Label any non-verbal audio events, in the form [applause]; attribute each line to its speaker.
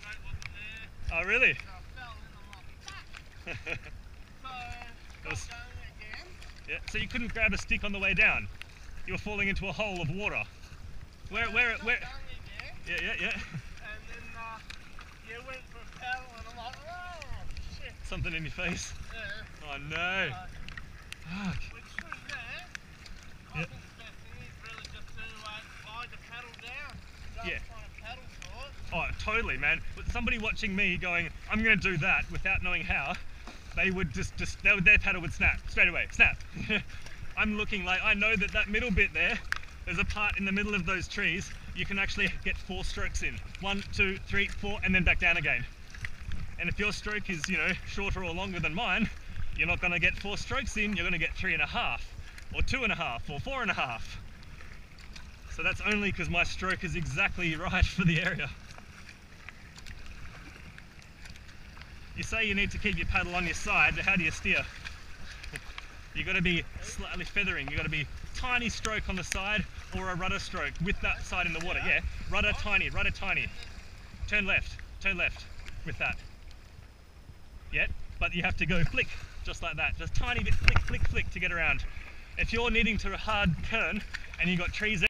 Speaker 1: mate wasn't there,
Speaker 2: Oh, really?
Speaker 1: so I fell in. I'm like, fuck. So got
Speaker 2: was- yeah. So you couldn't grab a stick on the way down. You were falling into a hole of water. Where, where, where?
Speaker 1: going
Speaker 2: Yeah, yeah, yeah.
Speaker 1: and then uh, yeah, went for a paddle, and I'm like, oh shit.
Speaker 2: Something in your face.
Speaker 1: Yeah.
Speaker 2: Oh no. Fuck.
Speaker 1: which was there. I
Speaker 2: Yeah.
Speaker 1: think the best thing is really just to uh, glide the paddle down.
Speaker 2: Yeah.
Speaker 1: try paddle.
Speaker 2: Oh, totally, man. With somebody watching me going, I'm going to do that without knowing how, they would just, just they would, their paddle would snap straight away. Snap. [laughs] I'm looking like I know that that middle bit there, there's a part in the middle of those trees. You can actually get four strokes in. One, two, three, four, and then back down again. And if your stroke is, you know, shorter or longer than mine, you're not going to get four strokes in. You're going to get three and a half, or two and a half, or four and a half. So that's only because my stroke is exactly [laughs] right for the area. You say you need to keep your paddle on your side, but how do you steer? You've got to be slightly feathering. you've got to be tiny stroke on the side or a rudder stroke with that side in the water. Yeah, rudder tiny, rudder tiny. Turn left, turn left with that. Yeah, but you have to go flick just like that. Just tiny bit flick, flick, flick to get around. If you're needing to hard turn and you've got trees